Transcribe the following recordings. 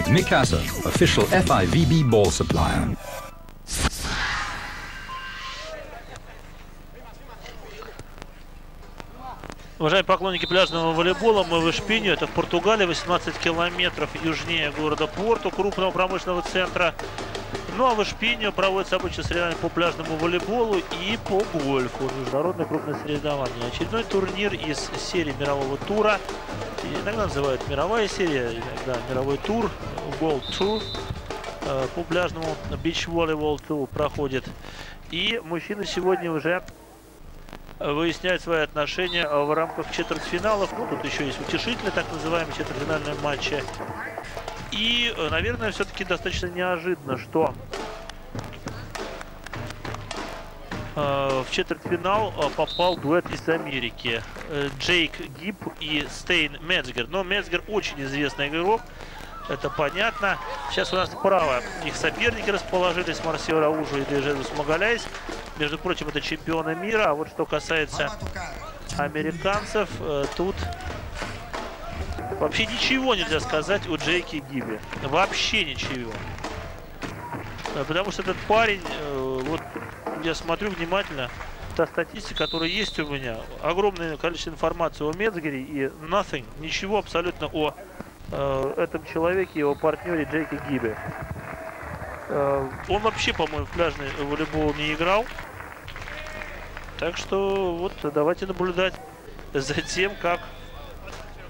with Mikasa, official FIVB ball supplier. Уважаемые поклонники пляжного волейбола, мы в Ишпиню, это в Португалии, 18 километров южнее города Порту, крупного промышленного центра. Ну а в Ишпиню проводятся обычно соревнования по пляжному волейболу и по гольфу. Международное крупное соревнование. Очередной турнир из серии мирового тура. Иногда называют мировая серия, иногда мировой тур, World Tour. Э, по пляжному Beach Volleyball Tour проходит. И мужчины сегодня уже выясняют свои отношения в рамках четвертьфиналов. Ну, тут еще есть утешительные так называемые четвертьфинальные матчи. И, наверное, все-таки достаточно неожиданно, что э, в четвертьфинал э, попал дуэт из Америки. Э, Джейк Гиб и Стейн Мецгер. Но Мецгер очень известный игрок. Это понятно. Сейчас у нас справа их соперники расположились. Марсио Раужу и Дежезус Магаляйс. Между прочим, это чемпионы мира. А вот что касается американцев, тут Вообще ничего нельзя сказать о Джейке Гибе. Вообще ничего. Э, потому что этот парень, э, вот я смотрю внимательно, та статистика, которая есть у меня, огромное количество информации о Мецгере и nothing, ничего абсолютно о э, этом человеке, его партнере Джейке Гибе. Он вообще, по-моему, в пляжный волейбол не играл. Так что вот давайте наблюдать за тем, как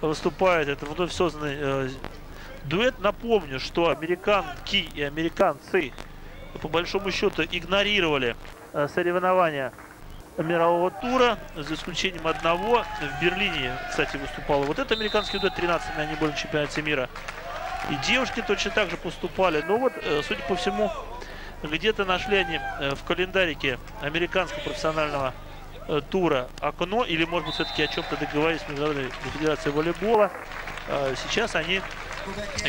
выступает. Это вновь созданный э, дуэт. Напомню, что американки и американцы по большому счету игнорировали э, соревнования мирового тура, за исключением одного. В Берлине, кстати, выступал вот этот американский дуэт, 13 на небольшом чемпионате мира. И девушки точно так же поступали. Но вот, э, судя по всему, где-то нашли они э, в календарике американского профессионального Э, тура окно, или, может быть, все-таки о чем-то договорились с Международной федерацией волейбола. Э, сейчас они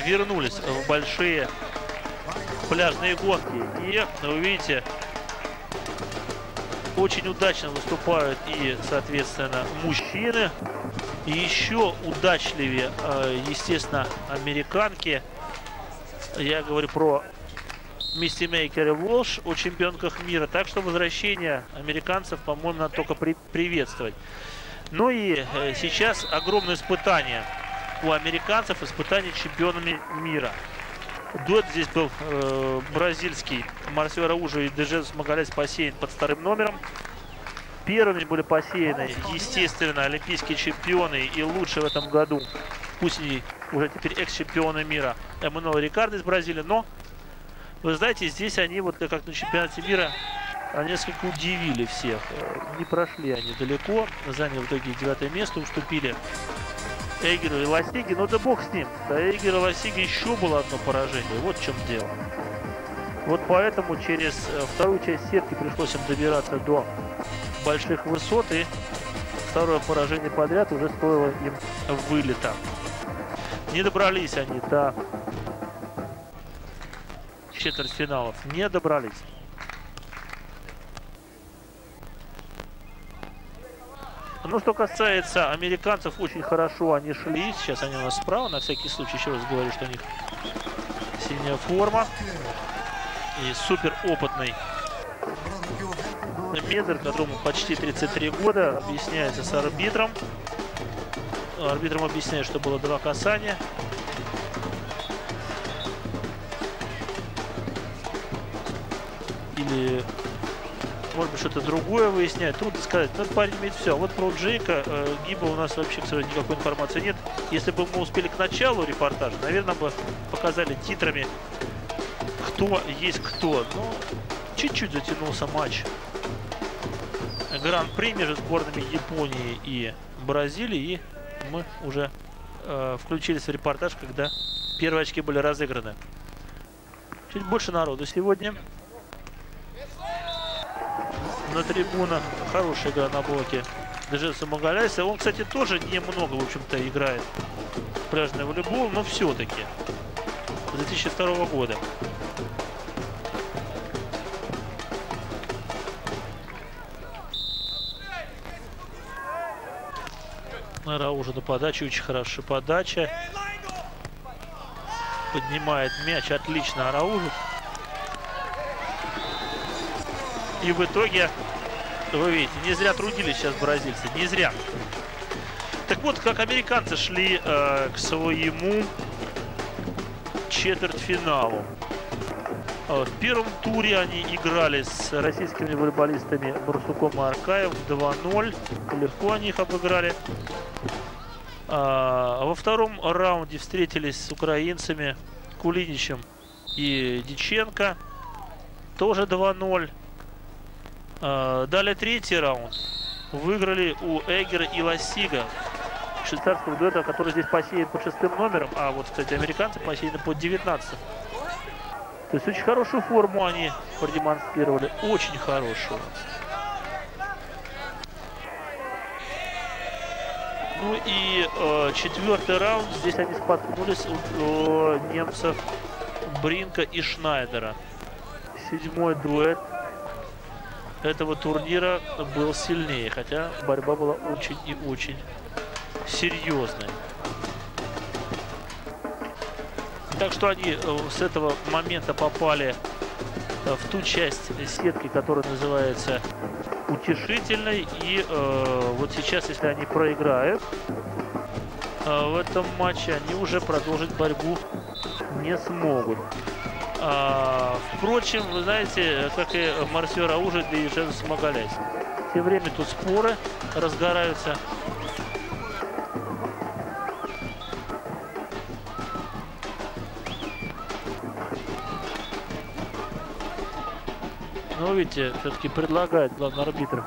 вернулись в большие пляжные гонки. И вы видите, очень удачно выступают и, соответственно, мужчины. И еще удачливее, э, естественно, американки. Я говорю про Мейкер и Волш о чемпионках мира. Так что возвращение американцев, по-моему, надо только при приветствовать. Ну и э, сейчас огромное испытание у американцев, испытание чемпионами мира. Дуэт здесь был э, бразильский Марсио Раужо и Дежезус Магаляс посеян под вторым номером. Первыми были посеяны, естественно, олимпийские чемпионы и лучшие в этом году, пусть и уже теперь экс-чемпионы мира, Эммануэл Рикардо из Бразилии, но вы знаете, здесь они вот как на чемпионате мира несколько удивили всех. Не прошли они далеко, заняли в итоге девятое место, уступили Эгеру и Лосиге. Но да бог с ним. Да Эгера и Лосиге еще было одно поражение. Вот в чем дело. Вот поэтому через э, вторую часть сетки пришлось им добираться до больших высот. И второе поражение подряд уже стоило им вылета. Не добрались они до четвертьфиналов не добрались. Ну, что касается американцев, очень хорошо они шли. Сейчас они у нас справа. На всякий случай еще раз говорю, что у них синяя форма. И супер опытный Медер, которому почти 33 года, объясняется с арбитром. Арбитром объясняет, что было два касания. Может быть что-то другое выяснять. Трудно сказать. Но парень имеет все. Вот про Джейка э, Гиба у нас вообще, к сожалению, никакой информации нет. Если бы мы успели к началу репортажа, наверное, бы показали титрами, кто есть кто. Но чуть-чуть затянулся матч. Гран-при между сборными Японии и Бразилии. И мы уже э, включились в репортаж, когда первые очки были разыграны. Чуть больше народу сегодня на трибунах. Хорошая игра на блоке Дежеса Магаляйса. Он, кстати, тоже немного, в общем-то, играет в пляжный волейбол, но все-таки. 2002 года. Нара уже на подаче, очень хорошая подача. Поднимает мяч отлично Араужу. И в итоге, вы видите, не зря трудились сейчас бразильцы. Не зря. Так вот, как американцы шли э, к своему четвертьфиналу. Э, в первом туре они играли с российскими волейболистами Барсуком и Аркаев 2-0. Легко они их обыграли. А во втором раунде встретились с украинцами Кулиничем и Диченко. Тоже 2-0. А, далее третий раунд. Выиграли у Эгера и Ласига. Швейцарского дуэта, который здесь посеян под шестым номером. А вот, кстати, американцы посеяны под 19. То есть очень хорошую форму они продемонстрировали. Очень хорошую. Ну и э, четвертый раунд. Здесь они споткнулись у, у немцев Бринка и Шнайдера. Седьмой дуэт этого турнира был сильнее. Хотя борьба была очень и очень серьезная. Так что они э, с этого момента попали э, в ту часть сетки, которая называется утешительной. И э, вот сейчас, если они проиграют э, в этом матче, они уже продолжить борьбу не смогут. А, впрочем, вы знаете, как и Марсио Раужи и Женс Магалясь. Тем временем тут споры разгораются. Но видите, все-таки предлагает главный арбитр.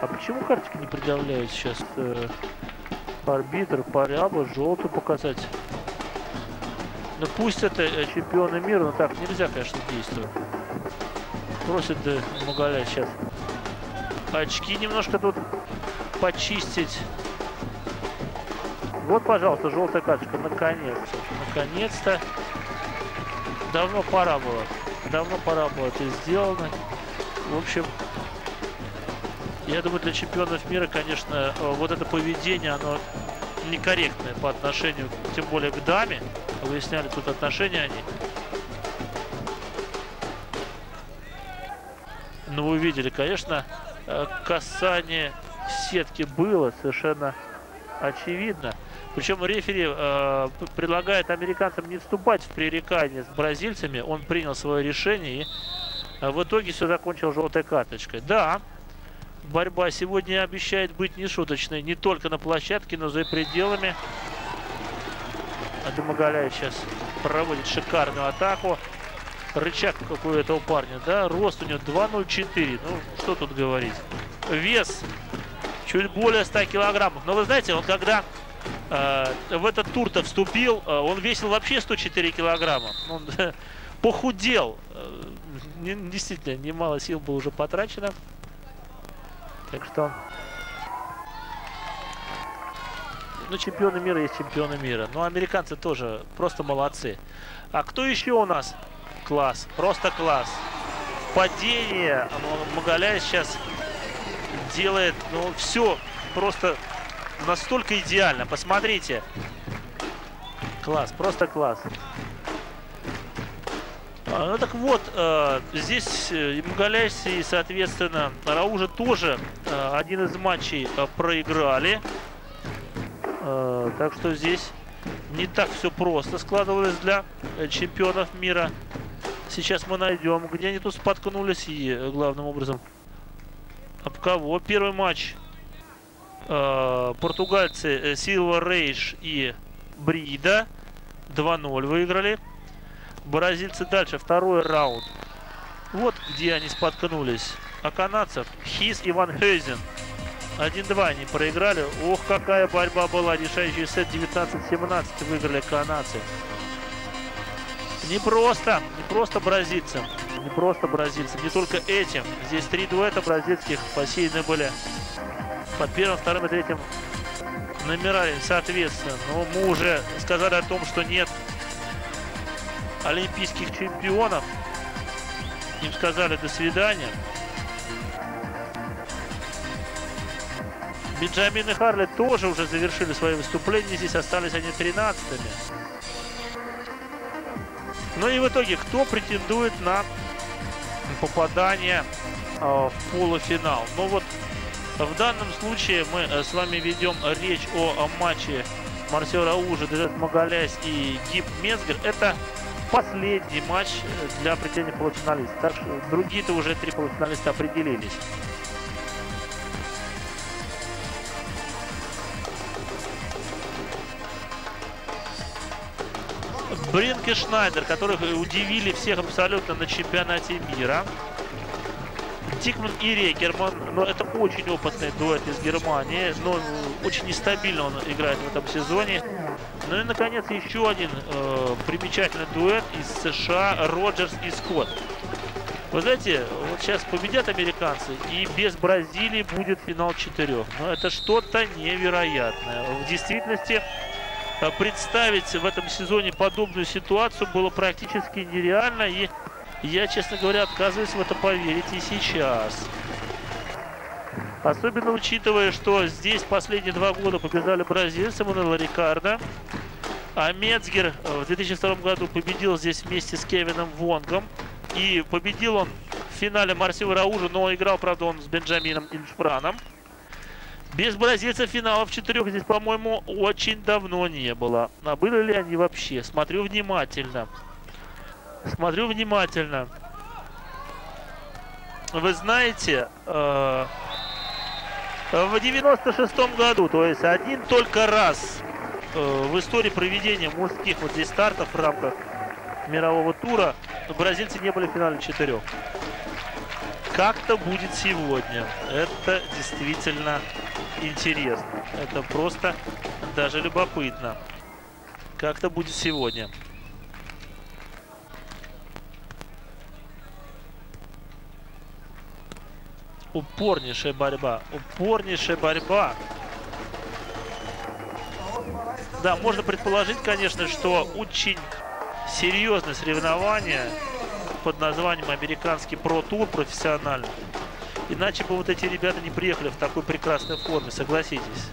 А почему карточки не предъявляют сейчас э, арбитр? Порядок, желтую показать. Ну пусть это э, чемпионы мира, но так нельзя, конечно, действовать. Просит да, Мугаля сейчас очки немножко тут почистить. Вот, пожалуйста, желтая карточка. Наконец-то. Наконец-то. Давно пора было. Давно пора было это сделано. В общем, я думаю, для чемпионов мира, конечно, э, вот это поведение, оно некорректное по отношению, тем более к даме. Выясняли тут отношения они. Ну, вы видели, конечно, э, касание сетки было совершенно очевидно. Причем рефери э, предлагает американцам не вступать в пререкание с бразильцами. Он принял свое решение и э, в итоге все закончил желтой карточкой. Да, борьба сегодня обещает быть нешуточной не только на площадке, но и за пределами. Адемагаляев сейчас проводит шикарную атаку. Рычаг какой у этого парня, да? Рост у него 2.04. Ну, что тут говорить. Вес чуть более 100 килограммов. Но вы знаете, он когда э, в этот тур-то вступил, э, он весил вообще 104 килограмма. Он э, похудел. Э, не, действительно, немало сил было уже потрачено. Так что... Ну, чемпионы мира есть чемпионы мира. Но американцы тоже просто молодцы. А кто еще у нас? Класс. Просто класс. Падение. Магаляй сейчас делает, ну, все просто настолько идеально. Посмотрите. Класс, просто класс. А, ну так вот, э, здесь э, Мгаляйс и, соответственно, Раужа тоже э, один из матчей э, проиграли. Э, так что здесь не так все просто складывалось для э, чемпионов мира. Сейчас мы найдем, где они тут споткнулись и э, главным образом об кого. Первый матч португальцы Силва Рейш и Брида 2-0 выиграли. Бразильцы дальше, второй раунд. Вот где они споткнулись. А канадцев Хис и Ван Хейзен. 1-2 они проиграли. Ох, какая борьба была. Решающий сет 19-17 выиграли канадцы. Не просто, не просто бразильцам. Не просто бразильцам, не только этим. Здесь три дуэта бразильских посеяны были под первым, вторым и третьим номерами, соответственно. Но мы уже сказали о том, что нет олимпийских чемпионов. Им сказали до свидания. Бенджамин и Харли тоже уже завершили свои выступления. Здесь остались они 13-ми. Ну и в итоге, кто претендует на попадание э, в полуфинал? Ну вот, в данном случае мы э, с вами ведем речь о, о матче Марсел Раужа, Дезет Магалясь и Гиб Мезгер. Это последний матч для определения полуфиналиста. Так что другие-то уже три полуфиналиста определились. Бринке Шнайдер, которых удивили всех абсолютно на чемпионате мира. Тикман и Рекерман, но это очень опытный дуэт из Германии, но очень нестабильно он играет в этом сезоне. Ну и, наконец, еще один э, примечательный дуэт из США Роджерс и Скотт. Вы знаете, вот сейчас победят американцы, и без Бразилии будет финал четырех. Но это что-то невероятное. В действительности представить в этом сезоне подобную ситуацию было практически нереально. И я, честно говоря, отказываюсь в это поверить и сейчас. Особенно учитывая, что здесь последние два года побеждали бразильцы Мануэла Рикардо. А Мецгер в 2002 году победил здесь вместе с Кевином Вонгом. И победил он в финале Марсила Раужа, но играл, правда, он с Бенджамином Иншпраном. Без бразильцев финалов четырех здесь, по-моему, очень давно не было. А были ли они вообще? Смотрю внимательно. Смотрю внимательно. Вы знаете, э в 96 году, то есть один только раз э, в истории проведения мужских вот здесь стартов в рамках мирового тура бразильцы не были в финале четырех. Как-то будет сегодня. Это действительно интересно. Это просто даже любопытно. Как-то будет сегодня. Упорнейшая борьба. Упорнейшая борьба. Да, можно предположить, конечно, что очень серьезное соревнование под названием Американский Про-тур профессиональный. Иначе бы вот эти ребята не приехали в такой прекрасной форме, согласитесь.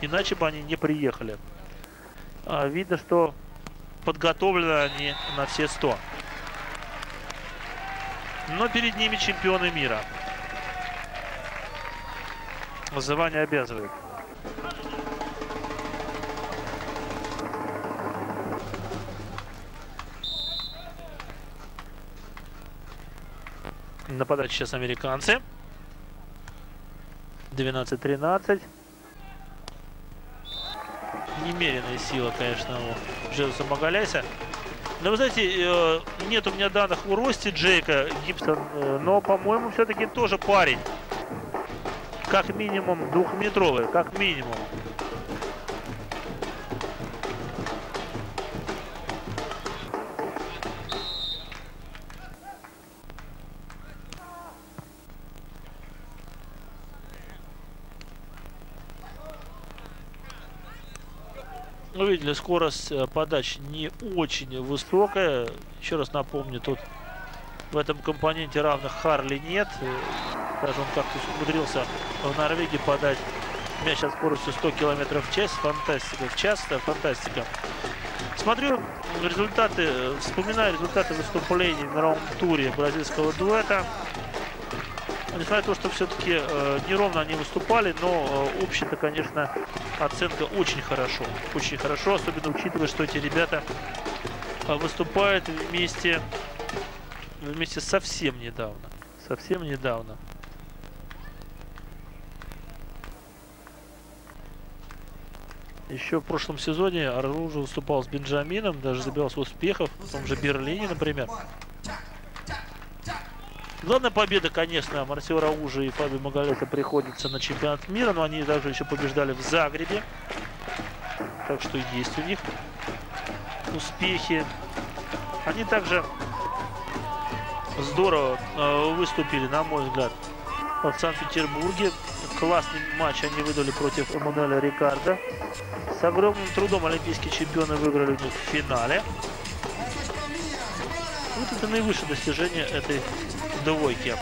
Иначе бы они не приехали. А, видно, что подготовлены они на все 100. Но перед ними чемпионы мира. Вызывание обязывает. Нападать сейчас американцы. 12-13. Немеренная сила, конечно, у Джезуса Магаляйса. Но вы знаете, э, нет у меня данных о росте Джейка Гибсон, э, но, по-моему, все-таки тоже парень как минимум двухметровые, как минимум. Видели, скорость э, подач не очень высокая. Еще раз напомню, тут в этом компоненте равных Харли нет. Даже он как-то умудрился в Норвегии подать мяч со скоростью 100 км в час. Фантастика. В час, фантастика. Смотрю результаты, вспоминаю результаты выступлений в мировом туре бразильского дуэта. Несмотря на то, что все-таки э, неровно они выступали, но э, общая-то, конечно, оценка очень хорошо. Очень хорошо, особенно учитывая, что эти ребята э, выступают вместе, вместе совсем недавно. Совсем недавно. Еще в прошлом сезоне Ару уже выступал с Бенджамином, даже забивался успехов, в том же Берлине, например. Главная победа, конечно, Марсио Раужа и Фаби Магалета приходится на чемпионат мира, но они также еще побеждали в Загребе. Так что есть у них успехи. Они также здорово э, выступили, на мой взгляд, в Санкт-Петербурге. Классный матч они выдали против Эммануэля Рикардо. С огромным трудом олимпийские чемпионы выиграли у них в финале. Вот это наивысшее достижение этой двойки.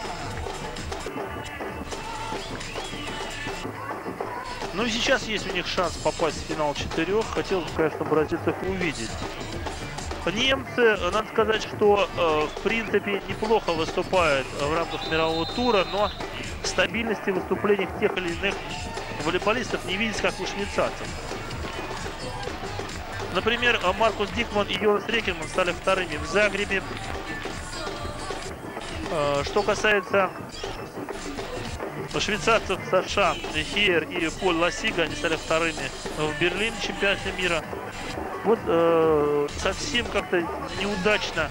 Ну и сейчас есть у них шанс попасть в финал четырех. Хотел бы, конечно, бразильцев увидеть. Немцы, надо сказать, что э, в принципе неплохо выступают в рамках мирового тура, но стабильности в выступлениях тех или иных волейболистов не видеть, как у швейцарцев. Например, Маркус Дикман и Йонас Рекерман стали вторыми в Загребе. Э, что касается швейцарцев США, Хиер и Поль Ласига, они стали вторыми в Берлине чемпионате мира. Вот э, совсем как-то неудачно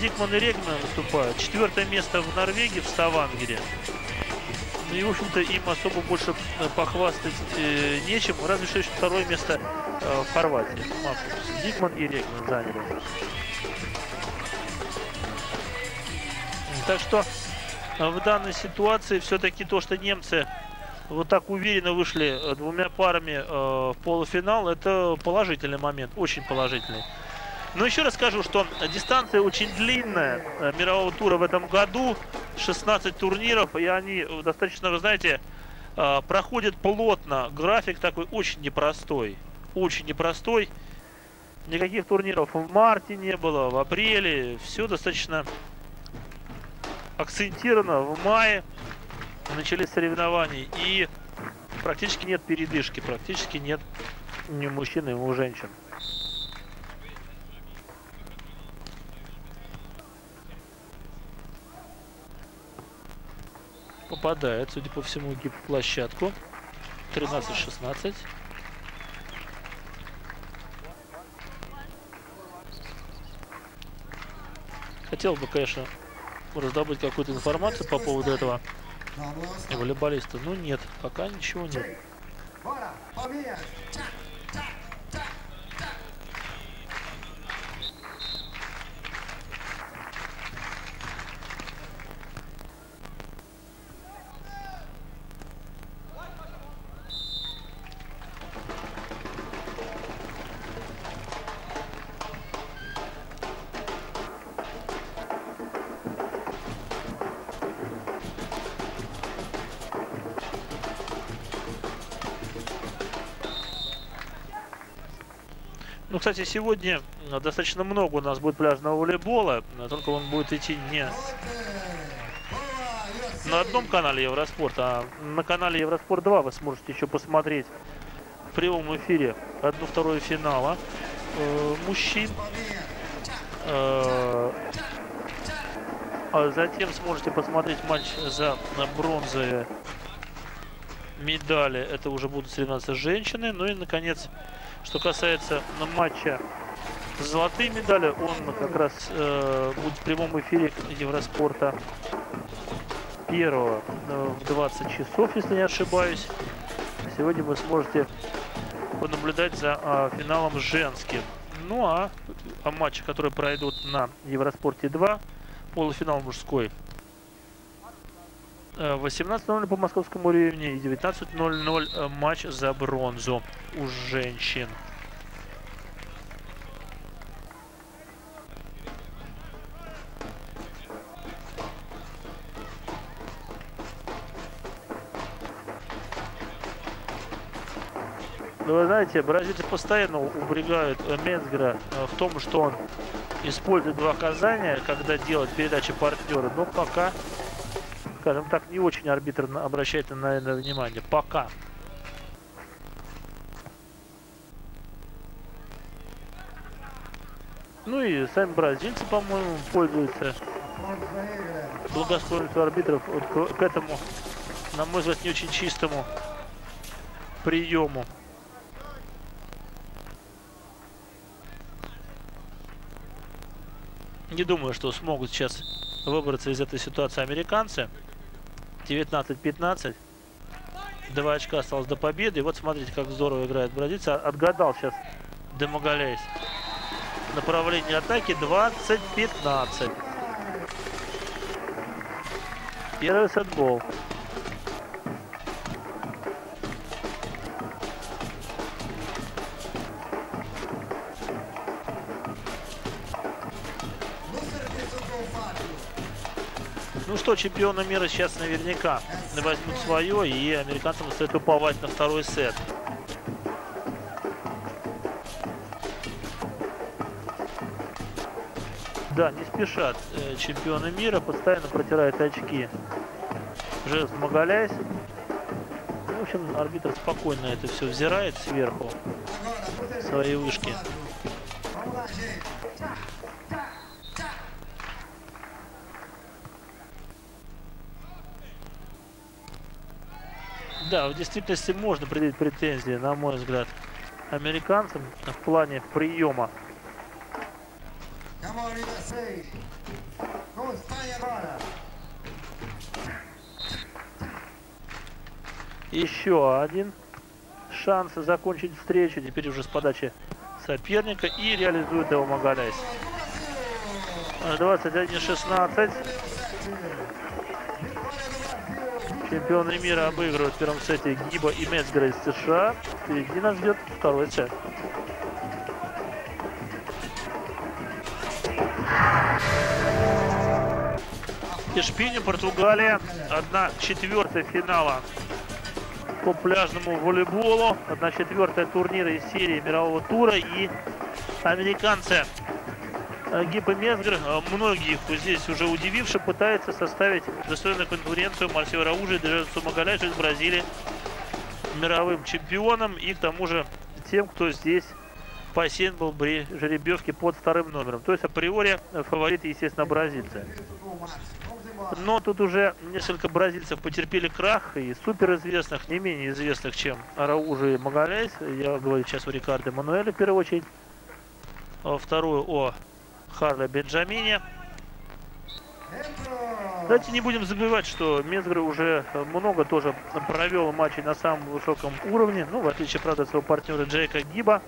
Дикман и Регман выступают. Четвертое место в Норвегии, в Ставангере. Ну и, в общем-то, им особо больше э, похвастать э, нечем, разве что еще второе место э, в Хорватии. Дикман и Регман заняли. Так что э, в данной ситуации все-таки то, что немцы вот так уверенно вышли э, двумя парами э, в полуфинал, это положительный момент, очень положительный. Но еще раз скажу, что дистанция очень длинная э, мирового тура в этом году. 16 турниров, и они достаточно, вы знаете, э, проходят плотно. График такой очень непростой. Очень непростой. Никаких турниров в марте не было, в апреле. Все достаточно акцентировано в мае. Начались соревнования. И практически нет передышки. Практически нет ни мужчин, ни у женщин. попадает, судя по всему, гип-площадку. 13-16. Хотел бы, конечно, раздобыть какую-то информацию по поводу этого волейболиста. Но нет, пока ничего нет. Кстати, сегодня достаточно много у нас будет пляжного волейбола, только он будет идти не на одном канале Евроспорт, а на канале Евроспорт 2 вы сможете еще посмотреть в прямом эфире одну-вторую финала э, мужчин. Э, а затем сможете посмотреть матч за бронзовые медали. Это уже будут соревноваться женщины. Ну и, наконец, что касается матча золотые медали, он как раз э, будет в прямом эфире Евроспорта первого э, в 20 часов, если не ошибаюсь. Сегодня вы сможете понаблюдать за э, финалом женским. Ну а, а матчи, которые пройдут на Евроспорте 2, полуфинал мужской 18.00 э, по московскому времени и 19.00 э, матч за бронзу у женщин. Ну, вы знаете, бразильцы постоянно упрягают Менсгера э, в том, что он использует два оказания, когда делает передачи партнера, но пока скажем так, не очень арбитр обращает на это внимание. Пока. Ну и сами бразильцы, по-моему, пользуются благосклонностью арбитров вот к этому, на мой взгляд, не очень чистому приему. Не думаю, что смогут сейчас выбраться из этой ситуации американцы. 19-15. Два очка осталось до победы. И вот смотрите, как здорово играет бразильцы. Отгадал сейчас Демогалейс. Направление атаки 20-15. Первый сетбол. Ну что, чемпионы мира сейчас наверняка возьмут свое, и американцам стоит уповать на второй сет. Да, не спешат э, чемпионы мира, постоянно протирают очки. Жест Магаляйс. В общем, арбитр спокойно это все взирает сверху, свои вышки. Да, в действительности можно предъявить претензии, на мой взгляд, американцам в плане приема. Еще один шанс закончить встречу, теперь уже с подачи соперника и реализует его Магаляйс. 21-16. Чемпионы мира обыгрывают в первом сете Гиба и Мецгера из США. Впереди нас ждет второй сет. Ишпини, Португалия. Одна четвертая финала по пляжному волейболу. Одна четвертая турнира из серии мирового тура. И американцы Гиба Мезгр, э, многих здесь уже удививших, пытается составить достойную конкуренцию Марсио Раужи и Дежансу Магаляйшу из Бразилии мировым чемпионом и к тому же тем, кто здесь посеян был при жеребьевке под вторым номером. То есть априори фавориты, естественно, бразильцы. Но тут уже несколько бразильцев потерпели крах, и суперизвестных, не менее известных, чем Раужи и Магаляйс. Я говорю сейчас о Рикардо Мануэле в первую очередь. Вторую о Харли Бенджамине. Давайте не будем забывать, что Мезгры уже много тоже провел матчей на самом высоком уровне. Ну, в отличие, правда, от своего партнера Джейка Гиба.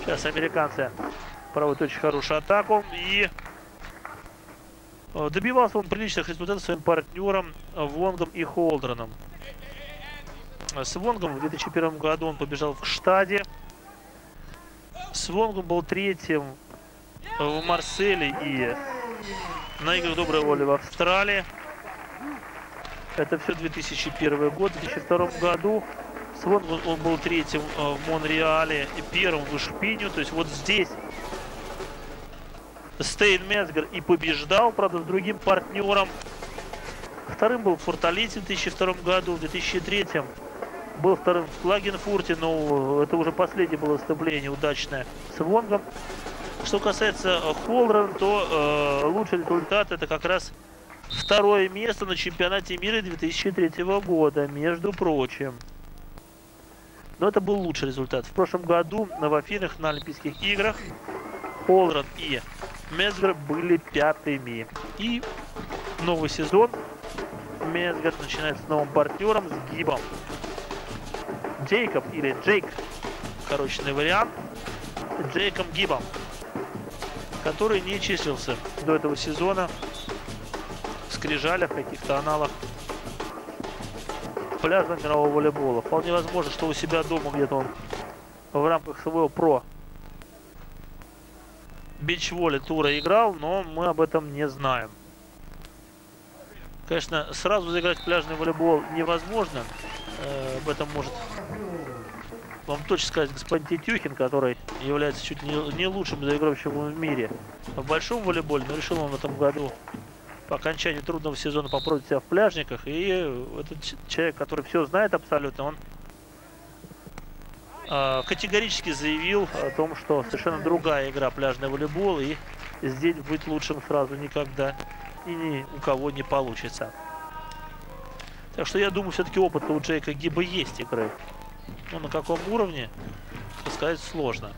Сейчас американцы проводят очень хорошую атаку. И э, добивался он приличных результатов своим партнером Вонгом и Холдреном. С Вонгом в 2001 году он побежал в Штаде. С Вонгом был третьим в Марселе и на играх доброй воли в Австралии. Это все 2001 год. В 2002 году Свон он был третьим э, в Монреале и первым в Ишпиню. То есть вот здесь Стейн Мецгер и побеждал, правда, с другим партнером. Вторым был в Форталите в 2002 году, в 2003 был вторым в Клагенфурте, но это уже последнее было выступление удачное с Вонгом. Что касается э, Холран, то э, лучший результат это как раз второе место на чемпионате мира 2003 года, между прочим. Но это был лучший результат. В прошлом году в Афинах на Олимпийских играх Холран и Мезгер были пятыми. И новый сезон Мезгер начинает с новым партнером, с Гибом. Джейкоб или Джейк, корочный вариант, Джейком Гибом который не числился до этого сезона в скрижалях, каких-то аналах пляжного мирового волейбола. Вполне возможно, что у себя дома где-то он в рамках своего про бич-воли тура играл, но мы об этом не знаем. Конечно, сразу заиграть пляжный волейбол невозможно. Э, об этом может вам точно сказать господин Тетюхин, который является чуть не, не лучшим заигровщиком в мире в большом волейболе, но решил он в этом году по окончании трудного сезона попробовать себя в пляжниках. И этот человек, который все знает абсолютно, он э, категорически заявил о том, что совершенно другая игра пляжный волейбол, и здесь быть лучшим сразу никогда и ни у кого не получится. Так что я думаю, все-таки опыт у Джейка Гиба есть игры. Ну, на каком уровне, сказать сложно.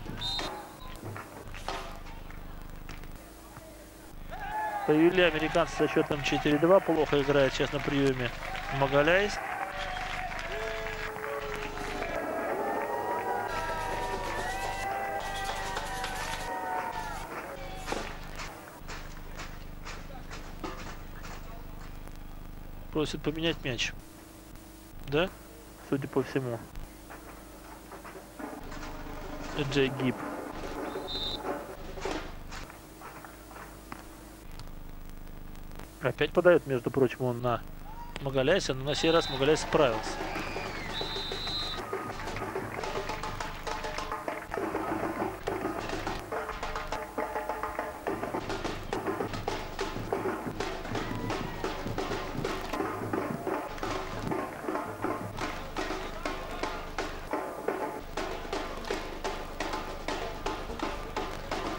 Повели американцы со счетом 4-2. Плохо играет сейчас на приеме Магаляйс. Просит поменять мяч. Да? Судя по всему. Джей. Опять подает, между прочим, он на Магаляйса, но на сей раз Магаляйс справился.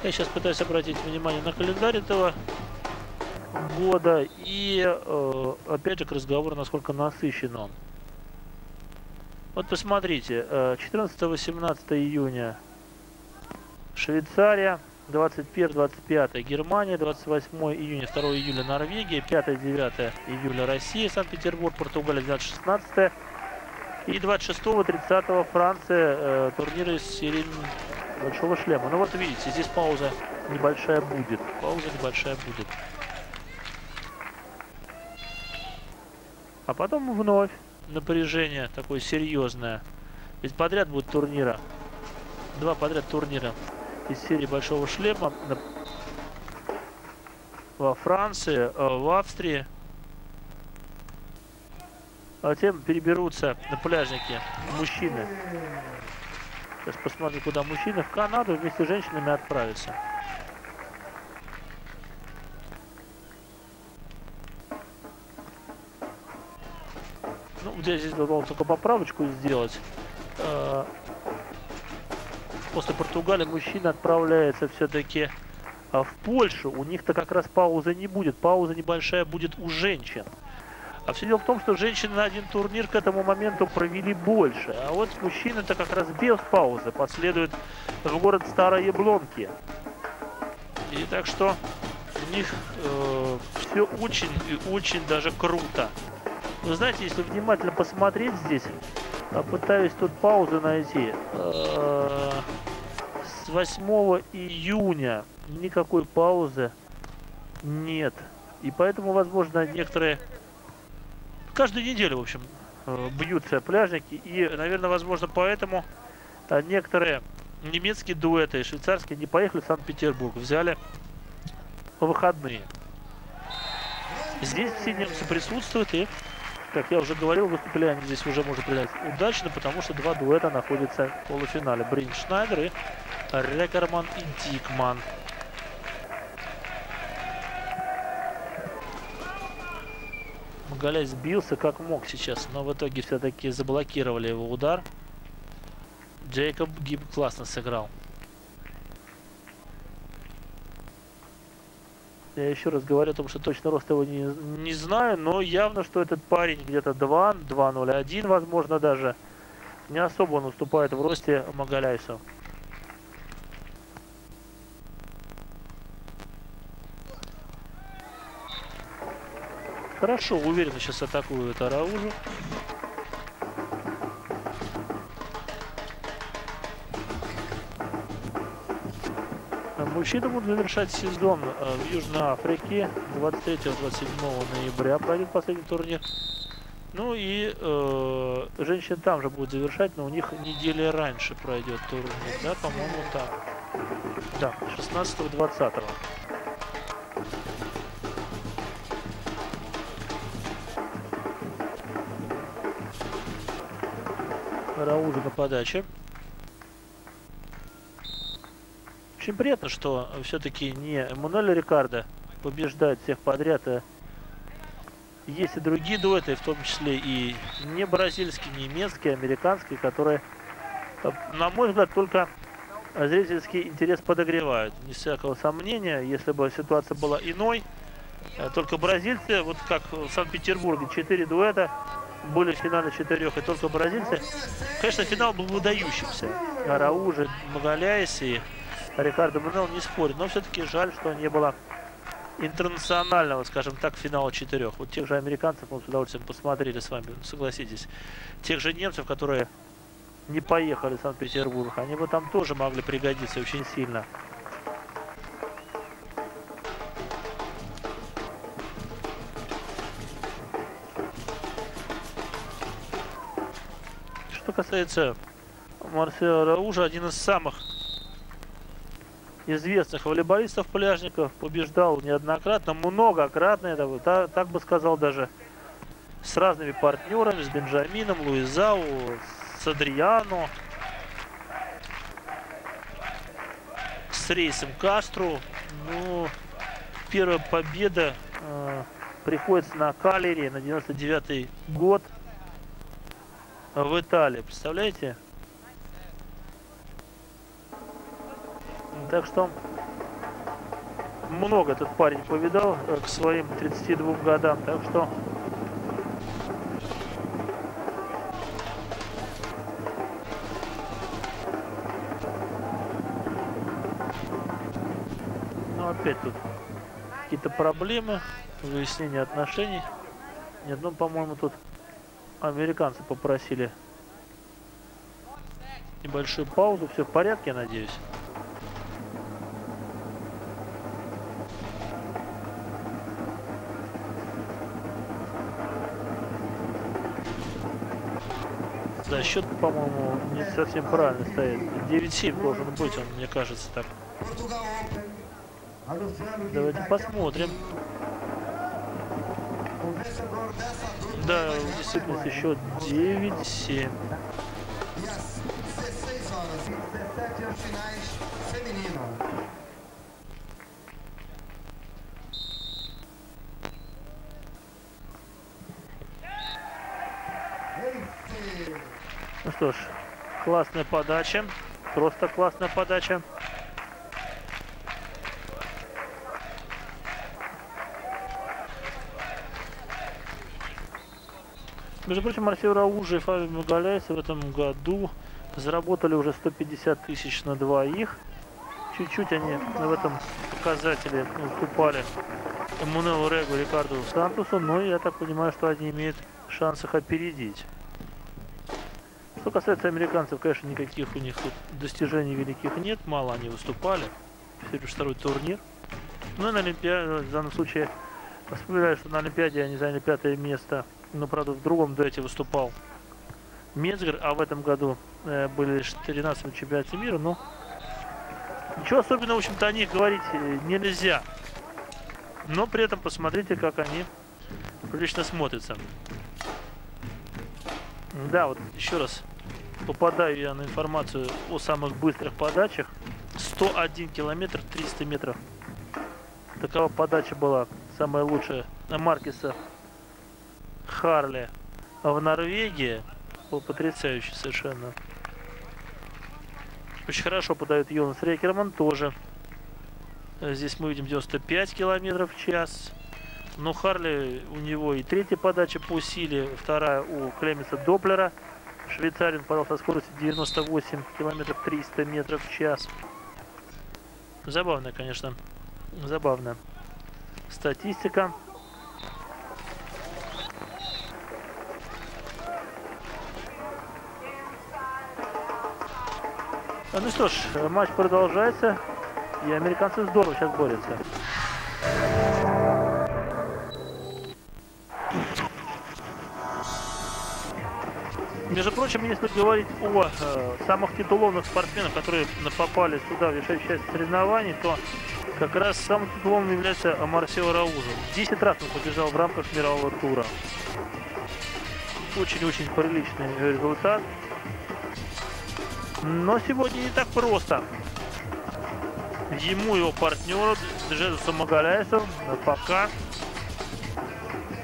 Я сейчас пытаюсь обратить внимание на календарь этого года и э, опять же к разговору, насколько насыщен он. Вот посмотрите, 14-18 э, июня Швейцария, 21-25 Германия, 28 июня, 2 июля Норвегия, 5-9 июля Россия, Санкт-Петербург, Португалия, 12-16 и 26-30 Франция, э, турниры серии большого шлема. Ну вот видите, здесь пауза небольшая будет. Пауза небольшая будет. А потом вновь напряжение такое серьезное. Ведь подряд будет турнира. Два подряд турнира из серии Большого Шлема во Франции, э, в Австрии. А затем переберутся на пляжники мужчины Сейчас посмотрим, куда мужчины. В Канаду вместе с женщинами отправятся. Ну, здесь, здесь должен только поправочку сделать. Э, после Португалии мужчина отправляется все-таки в Польшу. У них-то как раз паузы не будет. Пауза небольшая будет у женщин. А все дело в том, что женщины на один турнир к этому моменту провели больше. А вот мужчины-то как раз без паузы последуют в город Старой Яблонки. И так что у них э, все очень и очень даже круто. Вы знаете, если внимательно посмотреть здесь, пытаюсь тут паузы найти. Э, с 8 июня никакой паузы нет. И поэтому, возможно, некоторые каждую неделю, в общем, э, бьются пляжники. И, наверное, возможно, поэтому э, некоторые немецкие дуэты и швейцарские не поехали в Санкт-Петербург. Взяли выходные. Здесь все немцы присутствуют и, как я уже говорил, выступили они здесь уже, можно принять, удачно, потому что два дуэта находятся в полуфинале. Брин Шнайдер и Рекерман и Дикман. Магаляй сбился как мог сейчас, но в итоге все-таки заблокировали его удар. Джейкоб Гиб классно сыграл. Я еще раз говорю о том, что точно рост его не, не знаю, но явно, что этот парень где-то 2, 2.01, возможно, даже. Не особо он уступает в росте Магаляйсу. Хорошо, уверенно сейчас атакует Араужу. Мужчины будут завершать сезон э, в Южной Африке 23-27 ноября пройдет последний турнир. Ну и э, женщин там же будут завершать, но у них недели раньше пройдет турнир, да, по-моему, так. Да, 16-20. Рауза на подаче. Очень приятно, что все-таки не Эммануэль Рикардо побеждает всех подряд, а есть и другие дуэты, в том числе и не бразильские, не немецкие, американские, которые, на мой взгляд, только зрительский интерес подогревают. Не всякого сомнения, если бы ситуация была иной, только бразильцы, вот как в Санкт-Петербурге, 4 дуэта, были в финале четырех и только бразильцы. Конечно, финал был выдающимся. Араужи, Магаляйс и Рикардо Брунел не спорят. Но все-таки жаль, что не было интернационального, скажем так, финала четырех. Вот тех же американцев мы с удовольствием посмотрели с вами, согласитесь. Тех же немцев, которые не поехали в Санкт-Петербург, они бы там тоже могли пригодиться очень сильно. Что касается Марселя Раужа, один из самых известных волейболистов-пляжников, побеждал неоднократно, многократно, это, так, так бы сказал даже, с разными партнерами, с Бенджамином, Луизау, с Адриано, с Рейсом Кастру. Ну, первая победа э, приходится на Калере на 99 год в Италии. Представляете? Так что много этот парень повидал э, к своим 32 годам. Так что Ну опять тут какие-то проблемы, выяснение отношений. Ни одном, по-моему, тут американцы попросили небольшую паузу. Все в порядке, надеюсь. Да, счет, по-моему, не совсем правильно стоит. 9-7 должен быть он, мне кажется, так. Давайте посмотрим. Да, действительно, еще 9-7. Ну что ж, классная подача. Просто классная подача. Между прочим, Арсений Раужи и Фаби Магаляйс в этом году заработали уже 150 тысяч на двоих. Чуть-чуть они в этом показателе уступали Эммануэлу Регу Рикарду Сантусу, но я так понимаю, что они имеют шанс их опередить. Что касается американцев, конечно, никаких у них тут достижений великих нет, мало они выступали. Лишь второй турнир. Ну и на Олимпиаде, в данном случае, вспоминаю, что на Олимпиаде они заняли пятое место, но, правда, в другом дуэте выступал Мецгер, а в этом году э, были лишь 13 чемпионате мира, но ничего особенного, в общем-то, о них говорить э, нельзя. Но при этом посмотрите, как они прилично смотрятся. Да, вот еще раз попадаю я на информацию о самых быстрых подачах. 101 километр 300 метров. Такова подача была самая лучшая на Маркеса Харли в Норвегии. Был потрясающий совершенно. Очень хорошо подает Йонас Рекерман тоже. Здесь мы видим 95 километров в час. Но Харли у него и третья подача по силе, вторая у Клемиса Доплера. Швейцарин подал со скоростью 98 километров 300 метров в час. Забавно, конечно. Забавно. Статистика. Ну что ж, матч продолжается. И американцы здорово сейчас борются. Между прочим, если говорить о э, самых титулованных спортсменах, которые попали сюда в решающую часть соревнований, то как раз самым титулованным является Марсио Раузо. Десять раз он побежал в рамках мирового тура. Очень-очень приличный результат. Но сегодня не так просто. Ему его партнеру Джезусу Магаляйсу пока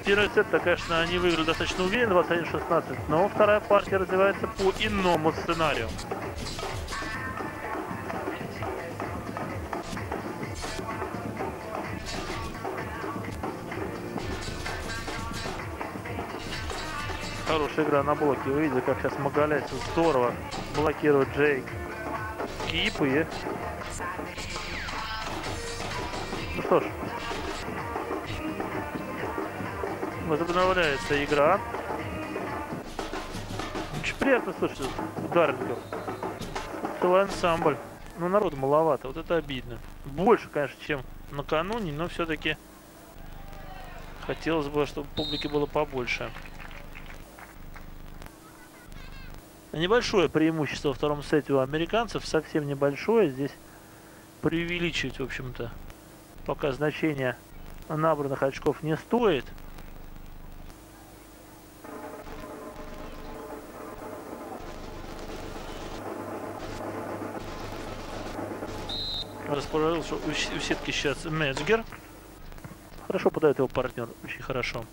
Первый сет, конечно, они выиграли достаточно уверенно, 21-16, но вторая партия развивается по иному сценарию. Хорошая игра на блоке. Вы видите, как сейчас Магаляйс здорово блокирует Джейк. Кип и... Ну что ж, Возобновляется игра. Очень приятно слышать ударников. Целый ансамбль. Но народу маловато, вот это обидно. Больше, конечно, чем накануне, но все-таки хотелось бы, чтобы публики было побольше. Небольшое преимущество во втором сете у американцев, совсем небольшое. Здесь преувеличивать, в общем-то, пока значение набранных очков не стоит. Расположился у, у сетки сейчас Мецгер. Хорошо подает его партнер, очень хорошо.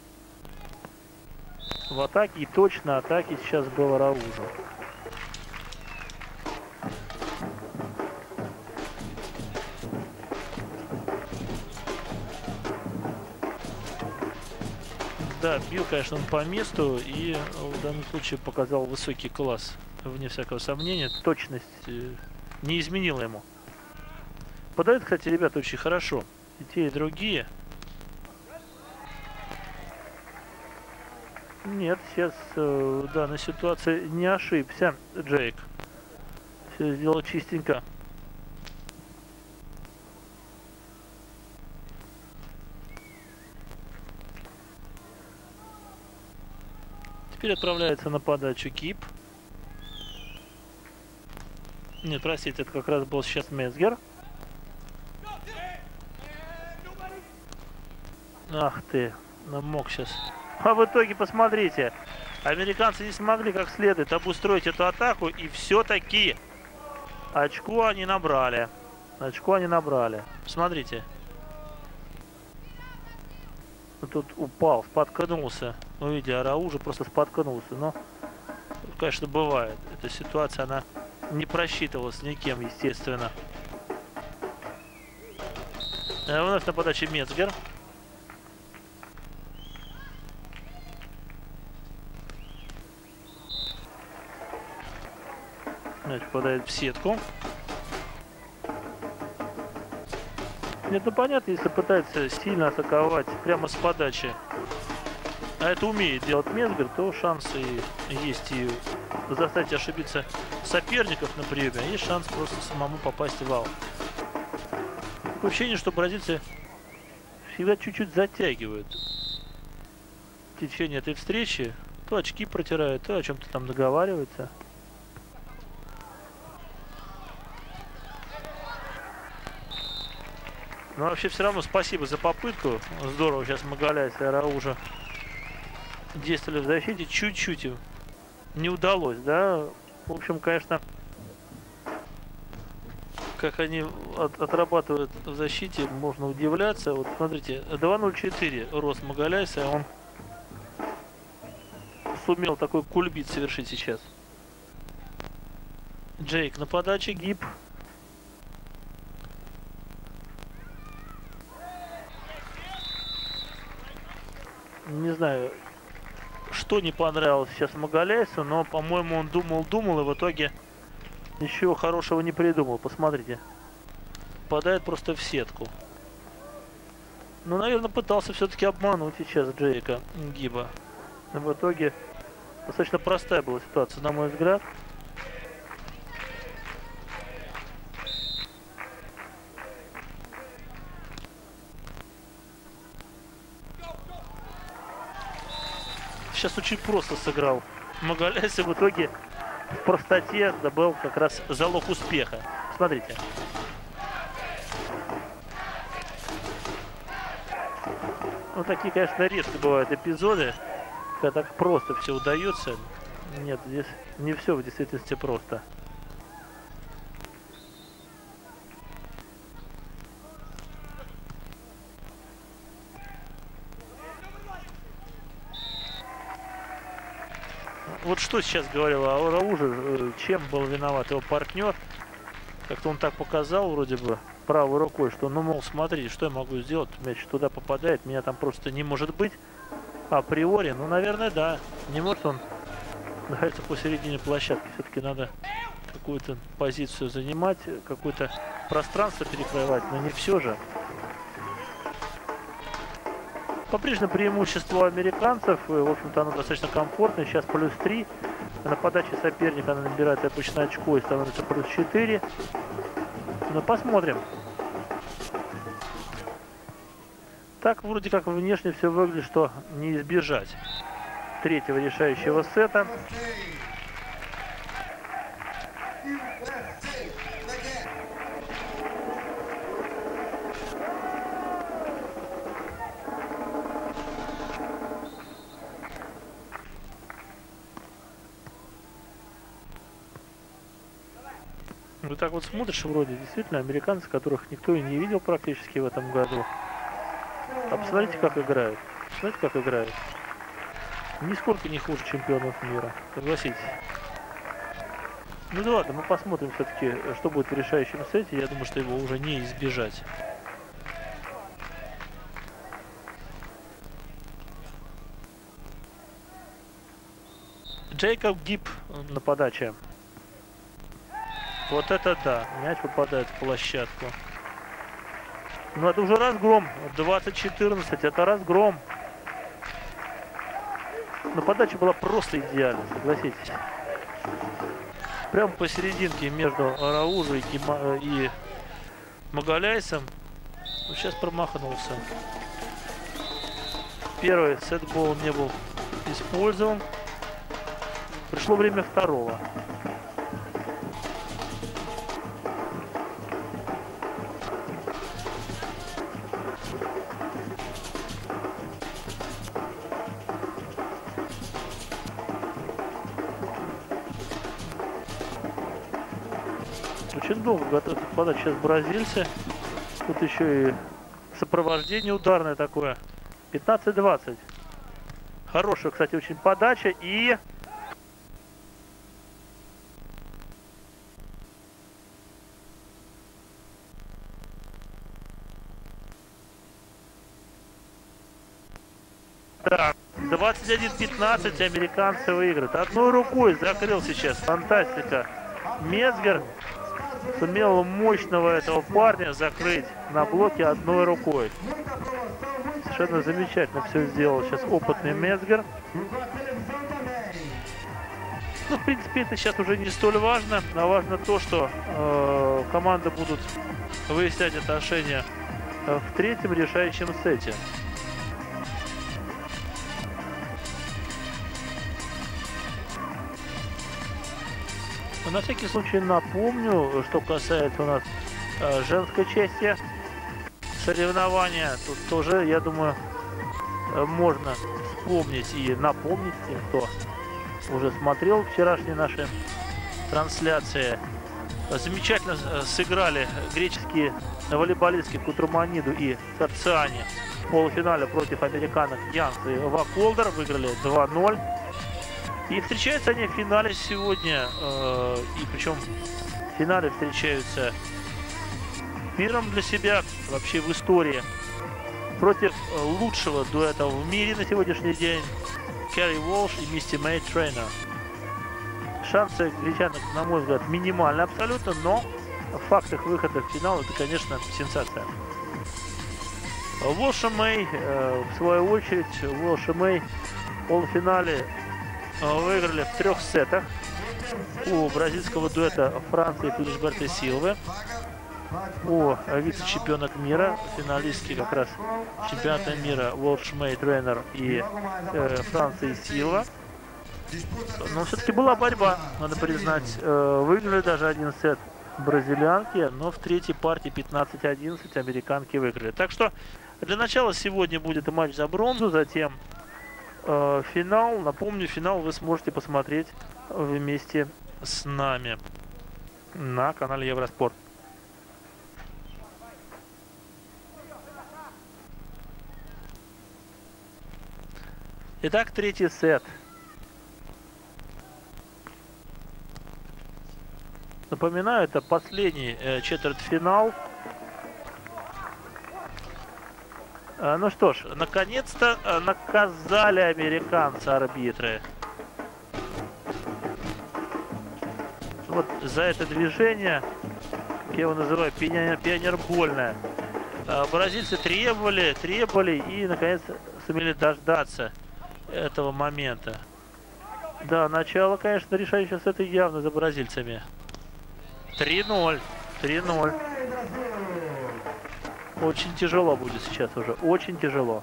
В атаке и точно атаке сейчас был Раужо. Да, бил, конечно, он по месту и в данном случае показал высокий класс, вне всякого сомнения. Точность э, не изменила ему. Подают, кстати, ребята очень хорошо. И те, и другие. Нет, сейчас э, в данной ситуации не ошибся Джейк. Все сделал чистенько. Теперь отправляется на подачу Кип. Нет, простите, это как раз был сейчас Мецгер. Ах ты, намок сейчас. А в итоге, посмотрите, американцы не смогли как следует обустроить эту атаку, и все-таки очко они набрали. Очко они набрали. Смотрите. Тут упал, споткнулся. Ну, видите, Араужа просто споткнулся. Но, конечно, бывает. Эта ситуация, она не просчитывалась никем, естественно. У нас на подаче Мецгер. Попадает в сетку. Нет, ну понятно, если пытается сильно атаковать прямо с подачи, а это умеет делать Месгер, то шансы есть и заставить ошибиться соперников на приеме, есть шанс просто самому попасть в аут. Такое ощущение, что бразильцы всегда чуть-чуть затягивают течение этой встречи. То очки протирают, то о чем-то там договариваются. Ну, вообще, все равно спасибо за попытку. Здорово, сейчас Магаляйс и Араужа действовали в защите. Чуть-чуть не удалось, да. В общем, конечно, как они от, отрабатывают в защите, можно удивляться. Вот смотрите, 2.04 рост Магаляйса, он сумел такой кульбит совершить сейчас. Джейк на подаче, гиб не знаю, что не понравилось сейчас Магаляйсу, но, по-моему, он думал-думал и в итоге ничего хорошего не придумал. Посмотрите. Попадает просто в сетку. Ну, наверное, пытался все-таки обмануть сейчас Джейка Гиба. в итоге достаточно простая была ситуация, на мой взгляд. Сейчас очень просто сыграл. Магаляси в итоге в простоте добыл как раз залог успеха. Смотрите. Ну, такие, конечно, редко бывают эпизоды, когда так просто все удается. Нет, здесь не все в действительности просто. Вот что сейчас говорил о Рауже, э, чем был виноват его партнер. Как-то он так показал вроде бы правой рукой, что ну мол смотри, что я могу сделать, мяч туда попадает, меня там просто не может быть априори. Ну наверное да, не может он находиться посередине площадки, все-таки надо какую-то позицию занимать, какое-то пространство перекрывать, но не все же. По-прежнему преимущество американцев, в общем-то оно достаточно комфортное, сейчас плюс 3. На подаче соперника она набирает обычно очко и становится плюс 4. Но посмотрим. Так вроде как внешне все выглядит, что не избежать третьего решающего сета. Вот так вот смотришь, вроде действительно американцы, которых никто и не видел практически в этом году. А посмотрите, как играют. Смотрите, как играют. Нисколько не хуже чемпионов мира, согласитесь. Ну да ладно, мы посмотрим все-таки, что будет в решающем сете. Я думаю, что его уже не избежать. Джейкоб Гиб на подаче. Вот это да, мяч попадает в площадку. Ну это уже разгром. 20-14, это разгром. Но подача была просто идеальна, согласитесь. Прямо посерединке между Араужей и, и Магаляйсом. Ну, сейчас промахнулся. Первый сетбол не был использован. Пришло время второго. Долго готовятся подать сейчас бразильцы. Тут еще и сопровождение ударное такое. 15-20. Хорошая, кстати, очень подача. И Да, 21-15 американцы выиграют. Одной рукой закрыл сейчас. Фантастика. Мезгер сумел мощного этого парня закрыть на блоке одной рукой. Совершенно замечательно все сделал сейчас опытный Мезгер. Ну, в принципе, это сейчас уже не столь важно. А важно то, что э, команды будут выяснять отношения э, в третьем решающем сете. На всякий случай напомню, что касается у нас э, женской части соревнования. Тут тоже, я думаю, э, можно вспомнить и напомнить тем, кто уже смотрел вчерашние наши трансляции. Замечательно э, сыграли греческие волейболистки Кутурманиду и Царциани в полуфинале против американок Янс и Ваколдер. Выиграли 2-0. И встречаются они в финале сегодня. Э, и причем в финале встречаются первым для себя вообще в истории против э, лучшего дуэта в мире на сегодняшний день Керри Волш и Мисти Мэй Трейнер. Шансы гречанок, на мой взгляд, минимальны абсолютно, но факт их выхода в финал это, конечно, сенсация. Уолш/Мэй, э, в свою очередь, Уолш/Мэй в полуфинале выиграли в трех сетах у бразильского дуэта Франции Филишберта Силвы, у вице-чемпионок мира, финалистки как раз чемпионата мира Волш Мэй Тренер и э, Франции Силва. Но все-таки была борьба, надо признать. Э, выиграли даже один сет бразилянки, но в третьей партии 15-11 американки выиграли. Так что для начала сегодня будет матч за бронзу, затем финал. Напомню, финал вы сможете посмотреть вместе с нами на канале Евроспорт. Итак, третий сет. Напоминаю, это последний э, четвертьфинал ну что ж, наконец-то а, наказали американцы арбитры. Вот за это движение, как я его называю, пионер, пионербольное. А, бразильцы требовали, требовали и наконец сумели дождаться этого момента. Да, начало, конечно, решающее с этой явно за бразильцами. 3-0. 3-0. Очень тяжело будет сейчас уже, очень тяжело.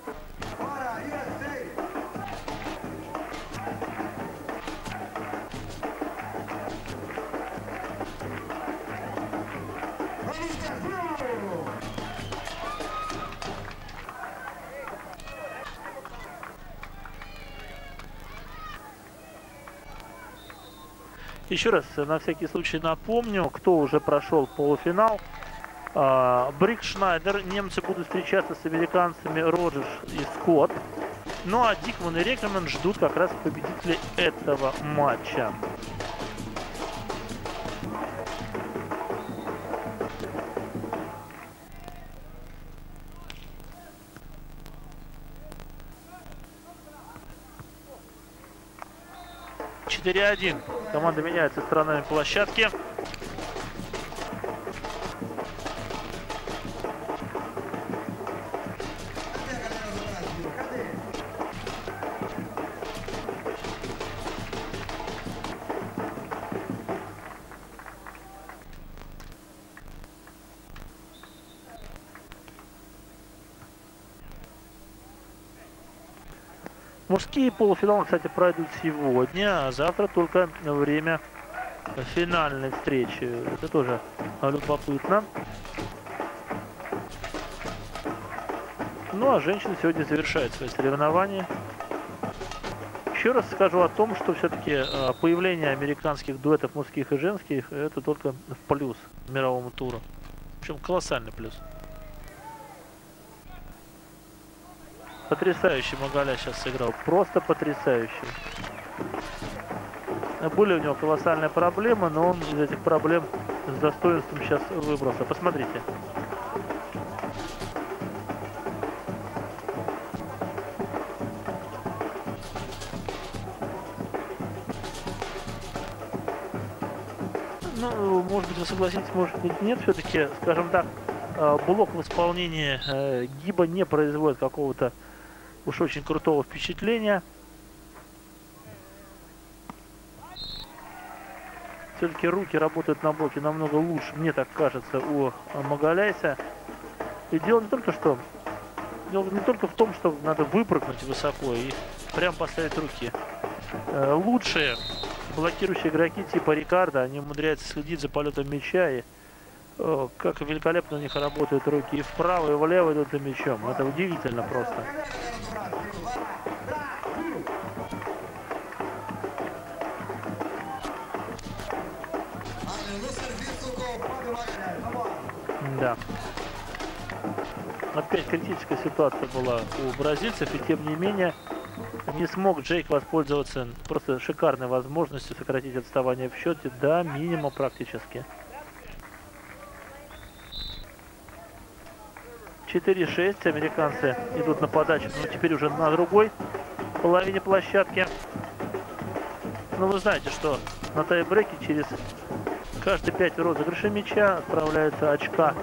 Еще раз э, на всякий случай напомню, кто уже прошел полуфинал. А, Брик Шнайдер. Немцы будут встречаться с американцами Роджерс и Скотт. Ну а Дикман и Рекомен ждут как раз победителей этого матча. Четыре один. Команда меняется сторонами площадки. Мужские полуфиналы, кстати, пройдут сегодня, а завтра только время финальной встречи. Это тоже любопытно. Ну а женщины сегодня завершают свои соревнования. Еще раз скажу о том, что все-таки а, появление американских дуэтов мужских и женских это только в плюс мировому туру. Причем колоссальный плюс. Потрясающий Магаля сейчас сыграл. Просто потрясающий. Были у него колоссальные проблемы, но он из этих проблем с достоинством сейчас выбрался. Посмотрите. Ну, может быть, вы согласитесь, может быть, нет. Все-таки, скажем так, э, блок в исполнении э, гиба не производит какого-то уж очень крутого впечатления. Все-таки руки работают на блоке намного лучше, мне так кажется, у Магаляйса. И дело не только что... Дело не только в том, что надо выпрыгнуть высоко и прям поставить руки. Э, лучшие блокирующие игроки типа Рикардо, они умудряются следить за полетом мяча и как великолепно у них работают руки и вправо, и влево идут за мячом. Это удивительно просто. Да. Опять критическая ситуация была у бразильцев, и тем не менее не смог Джейк воспользоваться просто шикарной возможностью сократить отставание в счете до минимума практически. 4-6. Американцы идут на подачу, но теперь уже на другой половине площадки. Ну, вы знаете, что на тайбреке через каждые 5 розыгрышей мяча отправляются очка,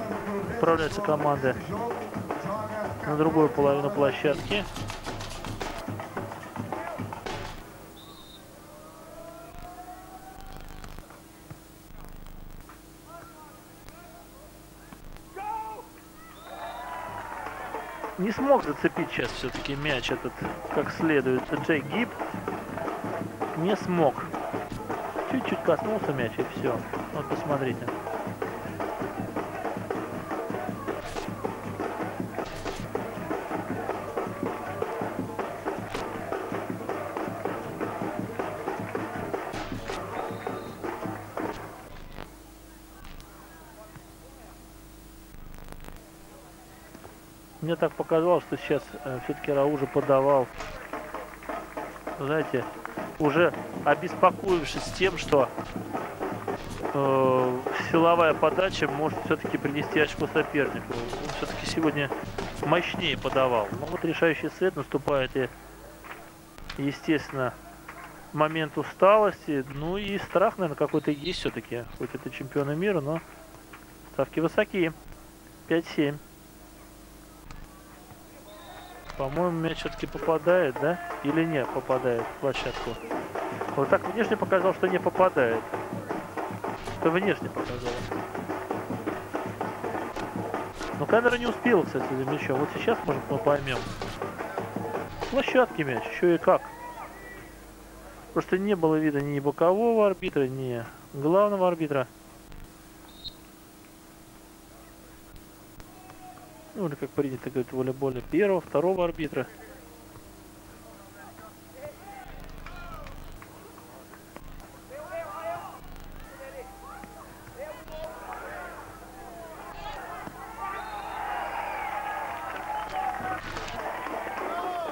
отправляются команды на другую половину площадки. Не смог зацепить сейчас все-таки мяч этот как следует. Джей Гиб не смог. Чуть-чуть коснулся мяч и все. Вот посмотрите. Мне так показалось, что сейчас э, все-таки Раужа подавал, знаете, уже обеспокоившись тем, что э, силовая подача может все-таки принести очко сопернику. Он все-таки сегодня мощнее подавал. Но вот решающий сет наступает и, естественно, момент усталости. Ну и страх, наверное, какой-то есть все-таки. Хоть это чемпионы мира, но ставки высокие. 5-7. По-моему, мяч все-таки попадает, да? Или нет, попадает в площадку. Вот так внешне показал, что не попадает. Что внешне показал. Но камера не успела, кстати, за мячом. Вот сейчас, может, мы поймем. Площадки мяч, еще и как. Просто не было вида ни бокового арбитра, ни главного арбитра. ну или как принято говорить, волейболе первого, второго арбитра.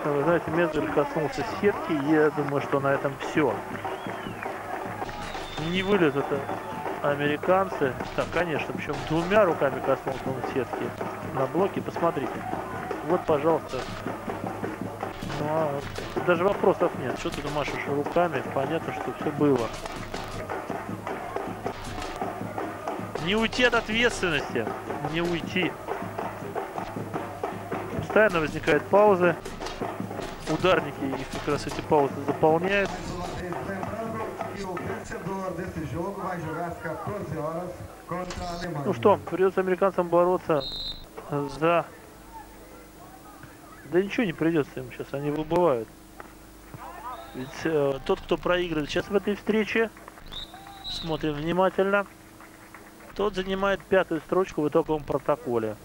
Вы знаете, Медвель коснулся сетки, и я думаю, что на этом все. Не вылезут американцы. Так, конечно, причем двумя руками коснулся он сетки на блоке. Посмотрите. Вот, пожалуйста. Ну, а даже вопросов нет. Что ты машешь руками? Понятно, что все было. Не уйти от ответственности. Не уйти. Постоянно возникают паузы. Ударники их как раз эти паузы заполняют. Ну что, придется американцам бороться за... Да ничего не придется им сейчас, они выбывают. Ведь э, тот, кто проигрывает сейчас в этой встрече, смотрим внимательно, тот занимает пятую строчку в итоговом протоколе.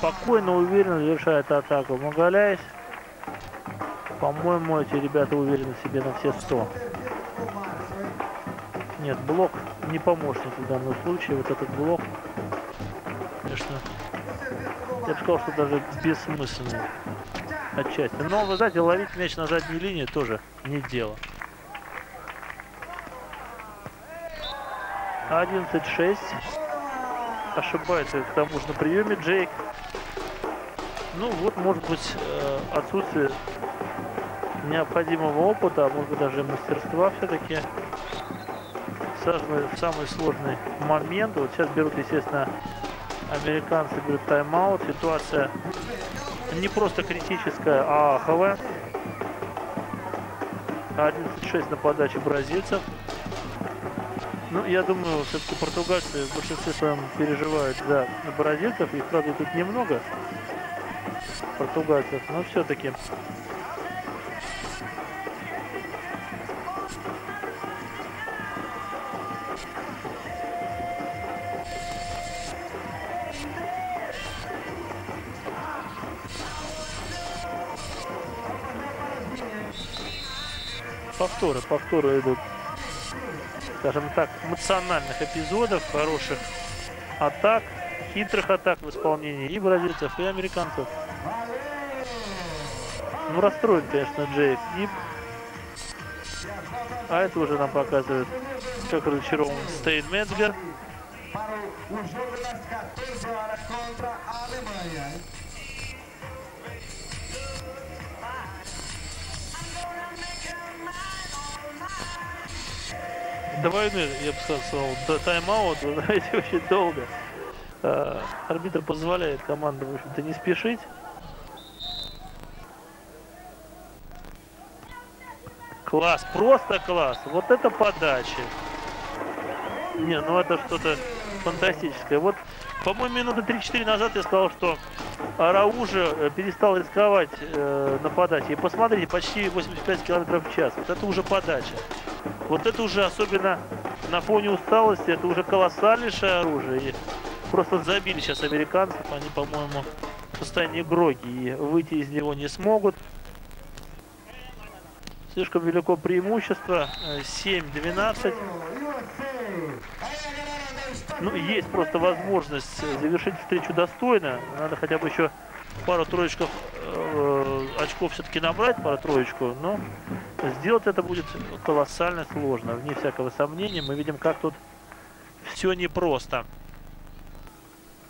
Спокойно, уверенно завершает атаку Магаляйс. По-моему, эти ребята уверены в себе на все 100. Нет, блок не помощник в данном случае. Вот этот блок, конечно, я бы сказал, что даже бессмысленный отчасти. Но, вы знаете, ловить мяч на задней линии тоже не дело. 11-6 ошибается к тому же на приеме Джейк. Ну вот, может быть, э, отсутствие необходимого опыта, а может быть даже мастерства все-таки в самый сложный момент. Вот сейчас берут, естественно, американцы берут тайм-аут. Ситуация не просто критическая, а аховая. 11-6 на подаче бразильцев. Ну, я думаю, все-таки португальцы в большинстве своем переживают за бразильцев. Их, правда, тут немного португальцев, но все-таки повторы, повторы идут скажем так, эмоциональных эпизодов, хороших атак, хитрых атак в исполнении и бразильцев, и американцев. Ну, расстроен, конечно, Джейк Нип. А это уже нам показывает, как разочарован Стейн Мецгер. до войны, я бы сказал, тайм-аут, вы знаете, очень долго. А, арбитр позволяет командам, в общем-то, не спешить. Класс, просто класс. Вот это подача. Не, ну это что-то фантастическое. Вот, по-моему, минуты 3-4 назад я сказал, что Араужа э, перестал рисковать э, на подаче. И посмотрите, почти 85 км в час. Вот это уже подача. Вот это уже, особенно на фоне усталости, это уже колоссальнейшее оружие. И просто забили сейчас американцев. Они, по-моему, в состоянии гроги и выйти из него не смогут. Слишком велико преимущество. 7-12. Ну, есть просто возможность завершить встречу достойно. Надо хотя бы еще пару-троечков э, очков все-таки набрать, пару-троечку. Но сделать это будет колоссально сложно, вне всякого сомнения. Мы видим, как тут все непросто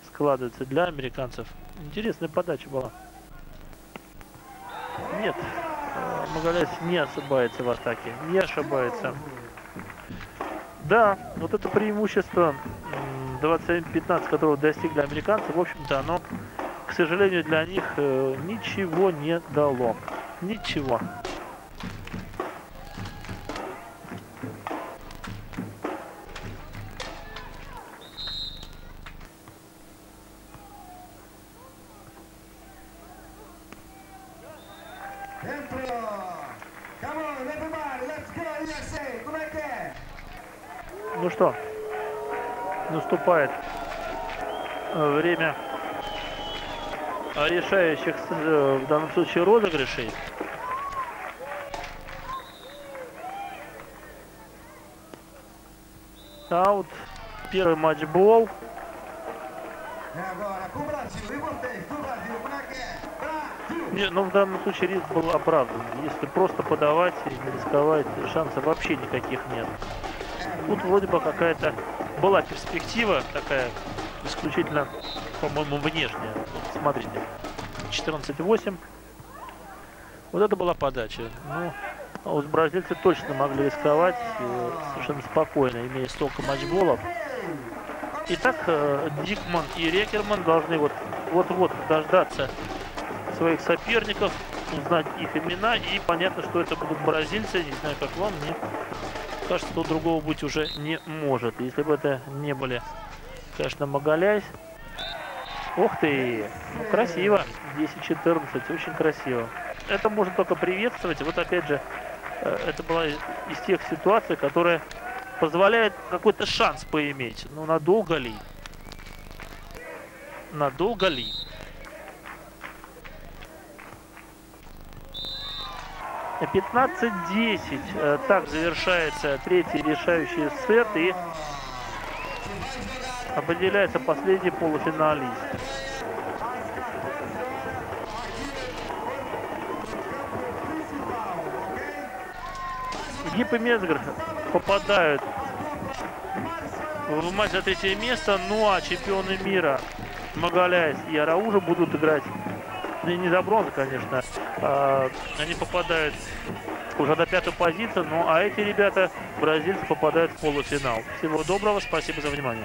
складывается для американцев. Интересная подача была. Нет, э, Магаляс не ошибается в атаке, не ошибается. Да, вот это преимущество 27-15, которого достигли американцы, в общем-то, оно, к сожалению, для них э, ничего не дало. Ничего. Наступает э, время решающих э, в данном случае розыгрышей. Аут. Первый матчбол. Не, ну в данном случае риск был оправдан. Если просто подавать и не рисковать, шансов вообще никаких нет. Тут вроде бы какая-то была перспектива такая исключительно, по-моему, внешняя. Вот смотрите, 14-8. Вот это была подача. Ну, а вот бразильцы точно могли рисковать э, совершенно спокойно, имея столько матчболов. Итак, э, Дикман и Рекерман должны вот вот-вот дождаться своих соперников, узнать их имена, и понятно, что это будут бразильцы, не знаю, как вам, мне кажется, что другого быть уже не может. Если бы это не были, конечно, Магаляйс. Ух ты! Ну, красиво. 10-14, очень красиво. Это можно только приветствовать. Вот опять же, э, это была из тех ситуаций, которые позволяют какой-то шанс поиметь. Ну, надолго ли? Надолго ли? Пятнадцать десять. Э, Так завершается третий решающий сет и определяется последний полуфиналист. Гип и Мезгр попадают в матч за третье место, ну а чемпионы мира Магаляйс и Араужа будут играть не, не до бронзы, конечно. А, они попадают уже на пятую позицию, ну а эти ребята, бразильцы, попадают в полуфинал. Всего доброго, спасибо за внимание.